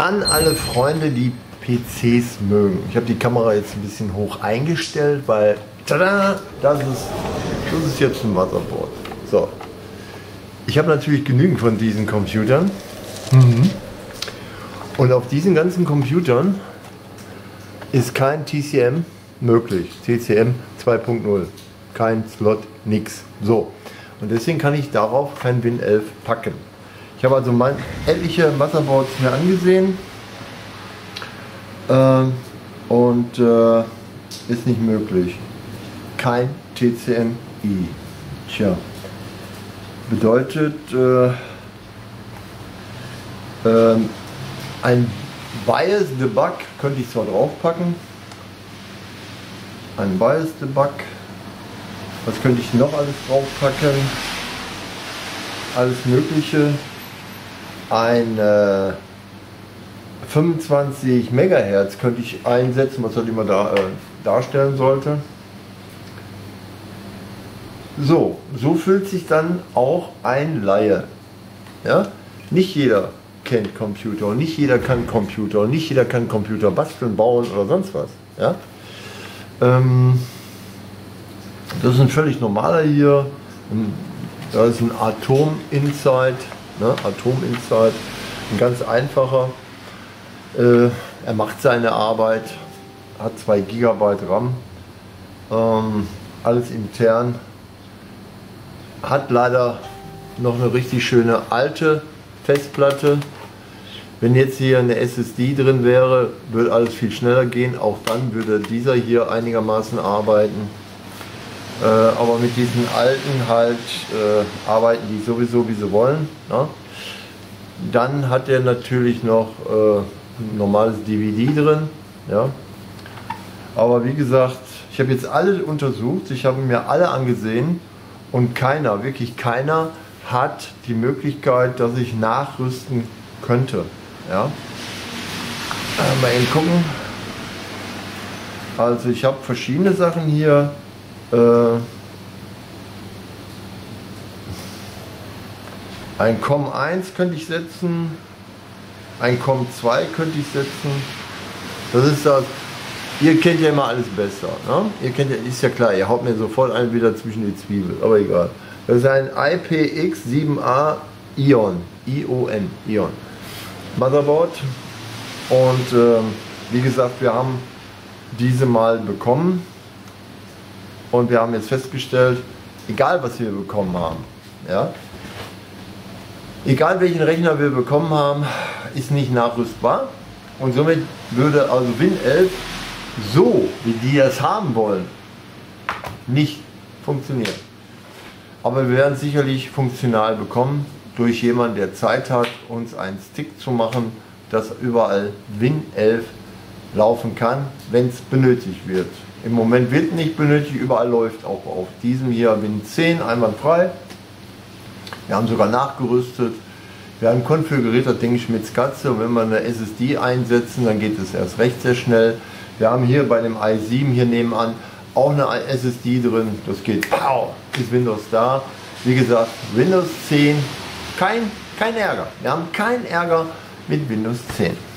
An alle Freunde, die PCs mögen. Ich habe die Kamera jetzt ein bisschen hoch eingestellt, weil tada, das ist, das ist jetzt ein Motherboard. So. Ich habe natürlich genügend von diesen Computern. Mhm. Und auf diesen ganzen Computern ist kein TCM möglich. TCM 2.0. Kein Slot, nix. So. Und deswegen kann ich darauf kein Win 11 packen. Ich habe also mein, etliche Motherboards mir angesehen äh, und äh, ist nicht möglich. Kein TCMI. Tja, bedeutet äh, äh, ein BIOS Debug könnte ich zwar draufpacken. Ein BIOS Debug. Was könnte ich noch alles draufpacken? Alles Mögliche ein äh, 25 Megahertz könnte ich einsetzen, was halt immer da äh, darstellen sollte. So, so fühlt sich dann auch ein Laie. Ja? Nicht jeder kennt Computer nicht jeder kann Computer nicht jeder kann Computer basteln, bauen oder sonst was. Ja? Ähm, das ist ein völlig normaler hier. Da ist ein Atom Inside ne? Atom Insight, ein ganz einfacher. Äh, er macht seine Arbeit, hat 2 GB RAM, ähm, alles intern, hat leider noch eine richtig schöne alte Festplatte. Wenn jetzt hier eine SSD drin wäre, würde alles viel schneller gehen. Auch dann würde dieser hier einigermaßen arbeiten. Äh, aber mit diesen alten halt äh, arbeiten die sowieso wie sie wollen. Ne? Dann hat er natürlich noch äh, normales DVD drin. Ja? Aber wie gesagt, ich habe jetzt alle untersucht, ich habe mir alle angesehen und keiner, wirklich keiner hat die Möglichkeit, dass ich nachrüsten könnte. Ja? Äh, mal eben gucken. Also ich habe verschiedene Sachen hier. Äh, ein COM 1 könnte ich setzen, ein COM 2 könnte ich setzen. Das ist das. Ihr kennt ja immer alles besser. Ne? Ihr kennt ja, ist ja klar, ihr haut mir sofort einen wieder zwischen die Zwiebel, aber egal. Das ist ein IPX7A Ion, ION, Ion Motherboard. Und äh, wie gesagt, wir haben diese mal bekommen und wir haben jetzt festgestellt, egal was wir bekommen haben, ja, egal welchen Rechner wir bekommen haben, ist nicht nachrüstbar und somit würde also Win11 so, wie die das haben wollen, nicht funktionieren. Aber wir werden sicherlich funktional bekommen durch jemanden, der Zeit hat, uns einen Stick zu machen, dass überall Win11 laufen kann, wenn es benötigt wird. Im Moment wird nicht benötigt, überall läuft auch auf diesem hier Win 10 einwandfrei. Wir haben sogar nachgerüstet. Wir haben konfiguriert das Ding Schmitz Katze und wenn wir eine SSD einsetzen, dann geht es erst recht sehr schnell. Wir haben hier bei dem i7 hier nebenan auch eine SSD drin. Das geht, pow, ist Windows da. Wie gesagt, Windows 10, kein, kein Ärger. Wir haben keinen Ärger mit Windows 10.